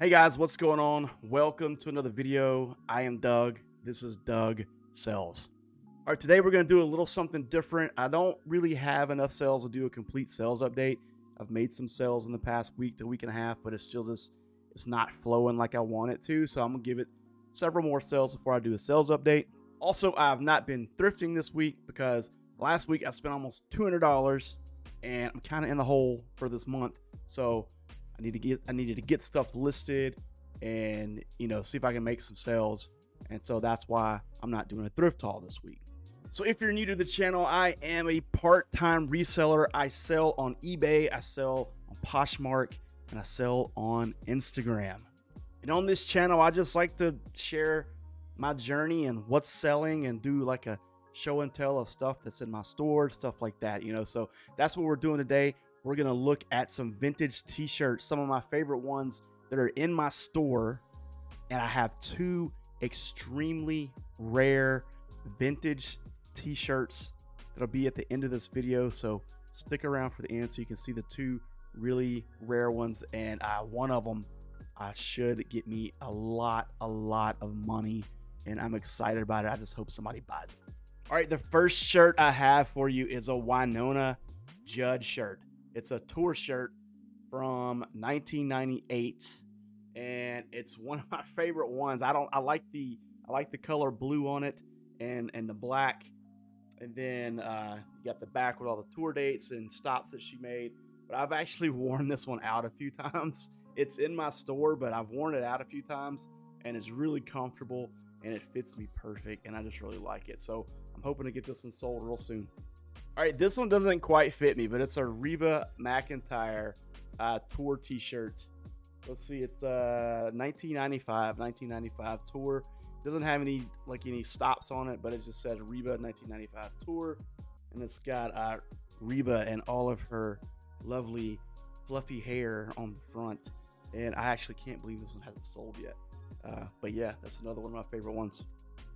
Hey guys, what's going on? Welcome to another video. I am Doug. This is Doug Sells. All right, today we're going to do a little something different. I don't really have enough sales to do a complete sales update. I've made some sales in the past week to week and a half, but it's still just it's not flowing like I want it to. So I'm to give it several more sales before I do a sales update. Also, I have not been thrifting this week because last week I spent almost $200 and I'm kind of in the hole for this month. So I need to get I needed to get stuff listed and you know see if I can make some sales. And so that's why I'm not doing a thrift haul this week. So if you're new to the channel, I am a part-time reseller. I sell on eBay, I sell on Poshmark, and I sell on Instagram. And on this channel, I just like to share my journey and what's selling and do like a show and tell of stuff that's in my store, stuff like that, you know. So that's what we're doing today. We're going to look at some vintage t-shirts, some of my favorite ones that are in my store, and I have two extremely rare vintage t-shirts that'll be at the end of this video. So stick around for the end so you can see the two really rare ones and uh, one of them I should get me a lot, a lot of money and I'm excited about it. I just hope somebody buys it. All right, the first shirt I have for you is a Wynonna Judd shirt. It's a tour shirt from 1998 and it's one of my favorite ones. I don't I like the I like the color blue on it and and the black and then uh, you got the back with all the tour dates and stops that she made. But I've actually worn this one out a few times. It's in my store, but I've worn it out a few times and it's really comfortable and it fits me perfect and I just really like it. So I'm hoping to get this one sold real soon. All right, this one doesn't quite fit me, but it's a Reba McEntire uh, tour t-shirt. Let's see, it's uh 1995, 1995 tour. Doesn't have any like any stops on it, but it just says Reba 1995 tour, and it's got uh, Reba and all of her lovely fluffy hair on the front. And I actually can't believe this one hasn't sold yet. Uh, but yeah, that's another one of my favorite ones.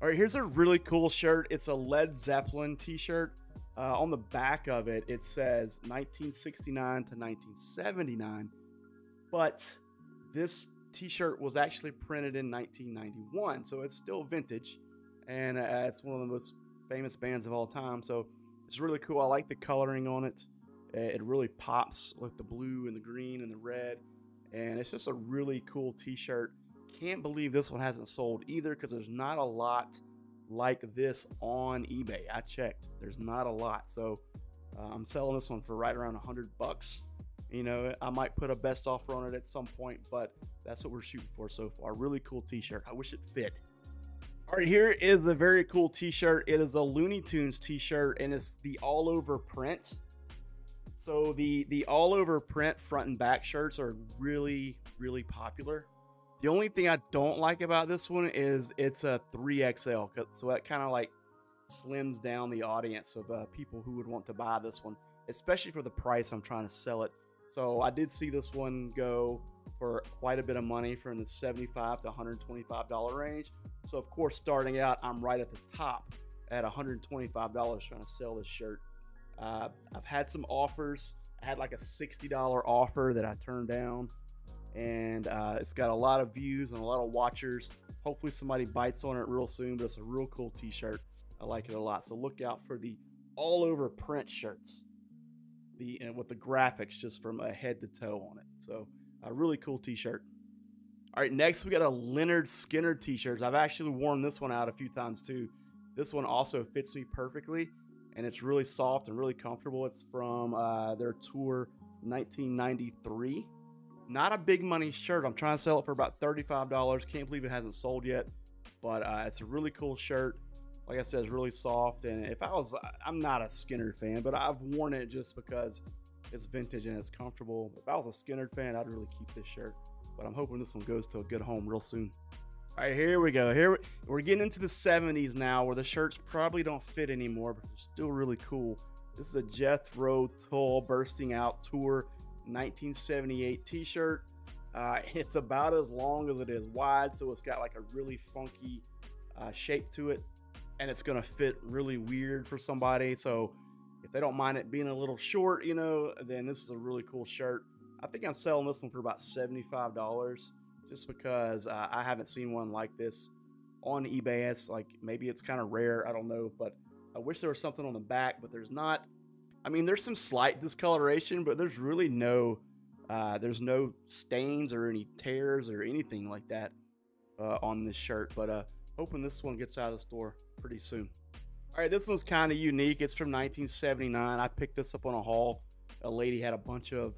All right, here's a really cool shirt. It's a Led Zeppelin t-shirt. Uh, on the back of it, it says 1969 to 1979, but this t-shirt was actually printed in 1991, so it's still vintage, and uh, it's one of the most famous bands of all time. So it's really cool. I like the coloring on it. It really pops with the blue and the green and the red, and it's just a really cool t-shirt. Can't believe this one hasn't sold either because there's not a lot like this on eBay. I checked. There's not a lot. So uh, I'm selling this one for right around 100 bucks. You know, I might put a best offer on it at some point, but that's what we're shooting for so far. Really cool t-shirt. I wish it fit. All right, here is a very cool t-shirt. It is a Looney Tunes t-shirt and it's the all over print. So the the all over print front and back shirts are really really popular. The only thing I don't like about this one is it's a 3XL, so that kind of like slims down the audience of uh, people who would want to buy this one, especially for the price I'm trying to sell it. So I did see this one go for quite a bit of money from the 75 to 125 dollar range. So of course, starting out, I'm right at the top at 125 dollars trying to sell this shirt. Uh, I've had some offers. I had like a $60 offer that I turned down and uh, it's got a lot of views and a lot of watchers. Hopefully, somebody bites on it real soon. But it's a real cool T-shirt. I like it a lot. So look out for the all over print shirts, the and with the graphics just from a head to toe on it. So a really cool T-shirt. All right, next we got a Lynyrd Skynyrd T-shirt. I've actually worn this one out a few times too. This one also fits me perfectly, and it's really soft and really comfortable. It's from uh, their tour 1993 not a big money shirt. I'm trying to sell it for about $35. Can't believe it hasn't sold yet. But uh, it's a really cool shirt. Like I said, it's really soft. And if I was, I'm not a Skynyrd fan, but I've worn it just because it's vintage and it's comfortable. If I was a Skynyrd fan, I'd really keep this shirt. But I'm hoping this one goes to a good home real soon. All right, here we go. Here we're getting into the 70s now, where the shirts probably don't fit anymore, but they're still really cool. This is a Jethro Tull Bursting Out Tour 1978 t-shirt. Uh, it's about as long as it is wide, so it's got like a really funky uh, shape to it, and it's gonna fit really weird for somebody. So if they don't mind it being a little short, you know, then this is a really cool shirt. I think I'm selling this one for about $75. just because uh, I haven't seen one like this on eBay. It's like maybe it's kind of rare. I don't know, but I wish there was something on the back, but there's not. I mean, there's some slight discoloration, but there's really no, uh, there's no stains or any tears or anything like that uh, on this shirt. But uh, hoping this one gets out of the store pretty soon. All right, this one's kind of unique. It's from 1979. I picked this up on a haul. A lady had a bunch of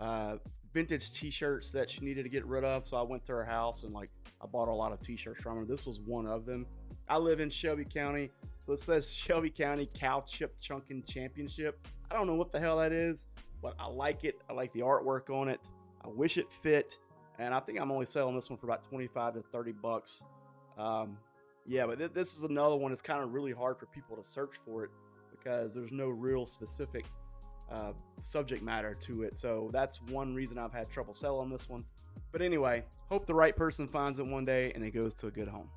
uh, vintage T-shirts that she needed to get rid of, so I went to her house and like I bought a lot of T-shirts from her. This was one of them. I live in Shelby County, so it says Shelby County Cow Chip Chunkin Championship. I don't know what the hell that is, but I like it. I like the artwork on it. I wish it fit, and I think I'm only selling this one for about 25 to 30 bucks. Um, yeah, but th- this is another one. It's kind of really hard for people to search for it because there's no real specific uh, subject matter to it. So that's one reason I've had trouble selling this one. But anyway, hope the right person finds it one day and it goes to a good home.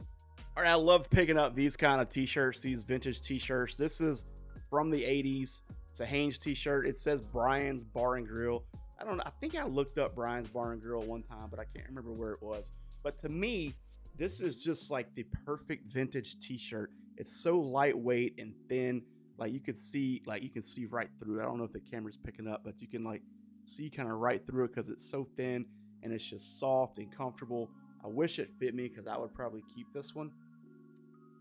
All right, I love picking up these kind of t-shirts, these vintage t-shirts. This is from the 80s. It's a Hanes t-shirt. It says Brian's Bar and Grill. I don't know. I think I looked up Brian's Bar and Grill one time, but I can't remember where it was. But to me, this is just like the perfect vintage t-shirt. It's so lightweight and thin like you could see like you can see right through. I don't know if the camera's picking up, but you can like see kind of right through it because it's so thin and it's just soft and comfortable. I wish it fit me because I would probably keep this one.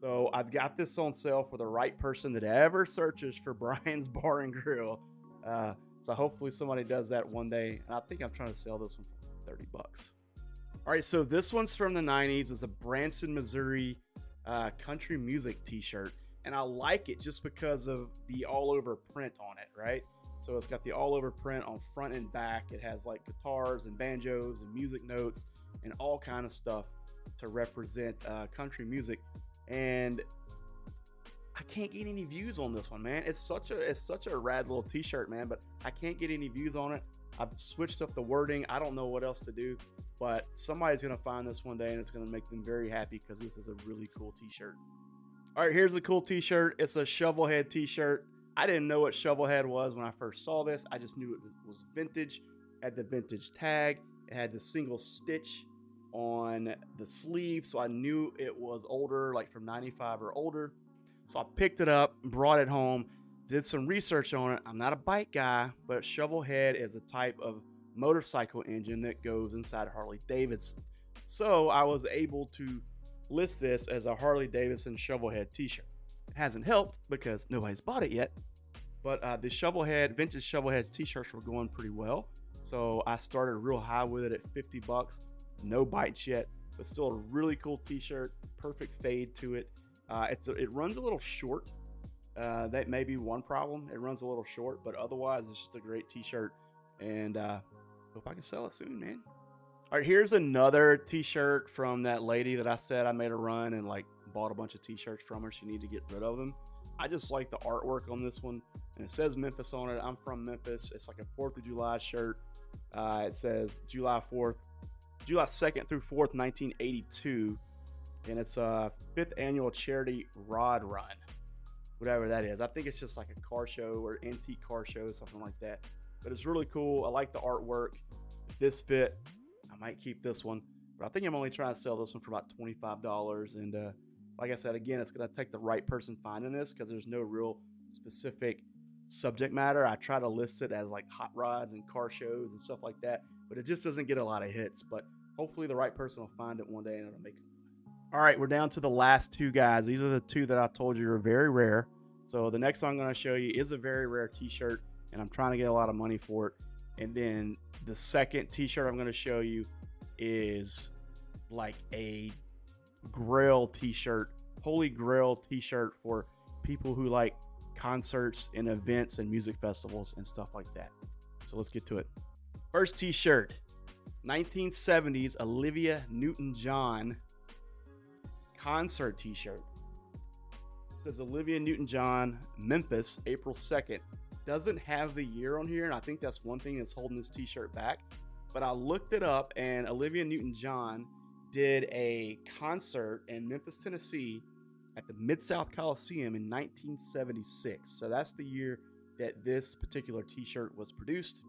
So I've got this on sale for the right person that ever searches for Brian's Bar and Grill. Uh, so hopefully somebody does that one day. And I think I'm trying to sell this one for 30 bucks. All right, so this one's from the 90s. It was a Branson, Missouri uh, country music t-shirt and I like it just because of the all over print on it, right? So it's got the all over print on front and back. It has like guitars and banjos and music notes and all kind of stuff to represent uh, country music. And I can't get any views on this one, man. It's such a it's such a rad little t-shirt, man, but I can't get any views on it. I've switched up the wording. I don't know what else to do, but somebody's gonna find this one day and it's gonna make them very happy because this is a really cool t-shirt. All right, here's a cool t-shirt. It's a Shovelhead t-shirt. I didn't know what Shovelhead was when I first saw this. I just knew it was vintage. Had the vintage tag. It had the single stitch on the sleeve, so I knew it was older, like from 95 or older. So I picked it up, brought it home, did some research on it. I'm not a bike guy, but Shovelhead is a type of motorcycle engine that goes inside Harley Davidson. So I was able to list this as a Harley Davidson Shovelhead t-shirt. It hasn't helped because nobody's bought it yet, but uh, the Shovelhead, vintage Shovelhead t-shirts were going pretty well. So I started real high with it at 50 bucks. No bites yet, but still a really cool t-shirt. Perfect fade to it. Uh, it's a, it runs a little short. Uh, that may be one problem. It runs a little short, but otherwise it's just a great t-shirt. And uh, hope I can sell it soon, man. All right, here's another T-shirt from that lady that I said I made a run and like bought a bunch of T-shirts from her. She needed to get rid of them. I just like the artwork on this one, and it says Memphis on it. I'm from Memphis. It's like a Fourth of July shirt. Uh, it says July 4th, July 2nd through 4th, 1982, and it's a fifth annual charity rod run, whatever that is. I think it's just like a car show or antique car show, something like that. But it's really cool. I like the artwork. If this fit, I might keep this one, but I think I'm only trying to sell this one for about $25. And uh, like I said, again, it's going to take the right person finding this because there's no real specific subject matter. I try to list it as like hot rods and car shows and stuff like that, but it just doesn't get a lot of hits. But hopefully, the right person will find it one day and it'll make it. All right, we're down to the last two guys. These are the two that I told you are very rare. So the next one I'm going to show you is a very rare T-shirt, and I'm trying to get a lot of money for it. And then the second t-shirt I'm going to show you is like a grail t-shirt, holy grail t-shirt for people who like concerts and events and music festivals and stuff like that. So let's get to it. First t-shirt, 1970s Olivia Newton-John concert t-shirt. It says Olivia Newton-John, Memphis, April 2nd, doesn't have the year on here, and I think that's one thing that's holding this T-shirt back. But I looked it up, and Olivia Newton-John did a concert in Memphis, Tennessee, at the Mid South Coliseum in 1976. So that's the year that this particular T-shirt was produced.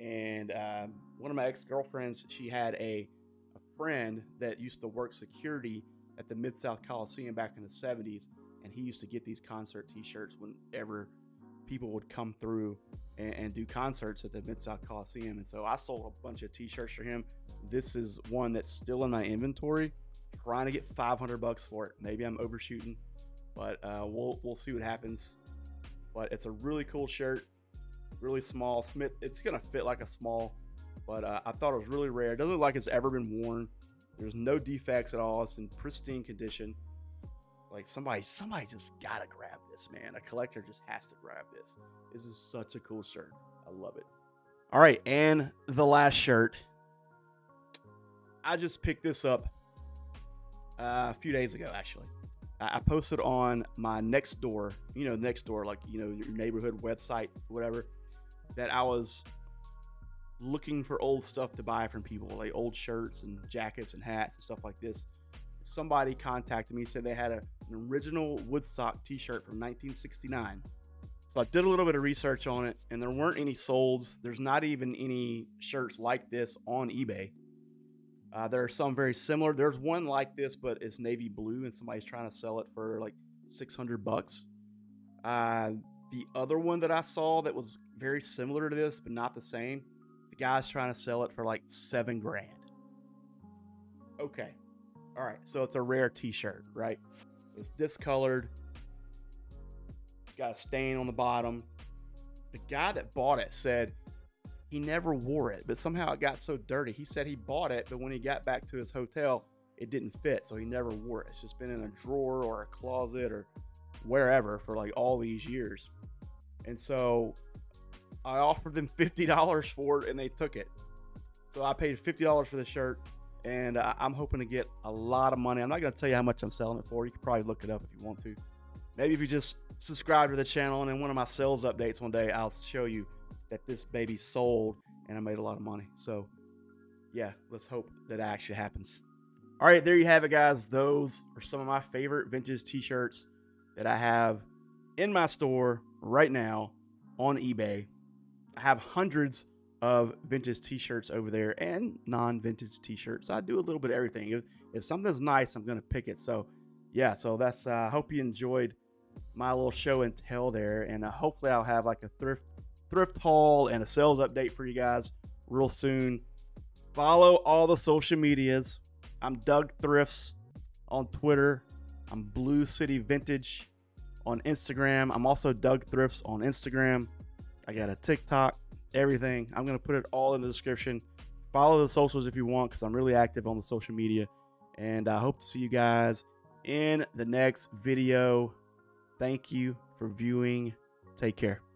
And um, one of my ex-girlfriends, she had a, a friend that used to work security at the Mid South Coliseum back in the 70s, and he used to get these concert t shirts whenever people would come through and, and do concerts at the Mid South Coliseum. And so I sold a bunch of t shirts for him. This is one that's still in my inventory. Trying to get 500 bucks for it. Maybe I'm overshooting, but uh, we'll we'll see what happens. But it's a really cool shirt, really small. Smith, it's gonna fit like a small, but uh, I thought it was really rare. It doesn't look like it's ever been worn. There's no defects at all. It's in pristine condition. Like somebody, somebody just gotta grab this, man. A collector just has to grab this. This is such a cool shirt. I love it. All right, and the last shirt. I just picked this up uh, a few days ago, actually. I posted on my next door, you know, next door, like, you know, your neighborhood website, whatever, that I was looking for old stuff to buy from people, like old shirts and jackets and hats and stuff like this. Somebody contacted me, said they had a, an original Woodstock t shirt from 1969. So I did a little bit of research on it, and there weren't any solds. There's not even any shirts like this on eBay. Uh, there are some very similar. There's one like this, but it's navy blue, and somebody's trying to sell it for like 600 bucks. Uh, the other one that I saw that was very similar to this, but not the same, the guy's trying to sell it for like seven grand. Okay. All right. So it's a rare t shirt, right? It's discolored. It's got a stain on the bottom. The guy that bought it said he never wore it, but somehow it got so dirty. He said he bought it, but when he got back to his hotel, it didn't fit, so he never wore it. It's just been in a drawer or a closet or wherever for like all these years. And so I offered them $50 for it and they took it. So I paid $50 for the shirt and I'm hoping to get a lot of money. I'm not going to tell you how much I'm selling it for. You can probably look it up if you want to. Maybe if you just subscribe to the channel and in one of my sales updates one day, I'll show you that this baby sold and I made a lot of money. So, yeah, let's hope that actually happens. All right, there you have it, guys. Those are some of my favorite vintage t shirts that I have in my store right now on eBay. I have hundreds of vintage t-shirts over there and non-vintage t-shirts. I do a little bit of everything. If, if something's nice, I'm gonna pick it. So yeah, so that's uh, I uh, hope you enjoyed my little show and tell there, and uh, hopefully I'll have like a thrift thrift haul and a sales update for you guys real soon. Follow all the social medias. I'm Doug Thrifts on Twitter. I'm Blue City Vintage on Instagram. I'm also Doug Thrifts on Instagram. I got a TikTok, everything. I'm going to put it all in the description. Follow the socials if you want because I'm really active on the social media. And I hope to see you guys in the next video. Thank you for viewing. Take care.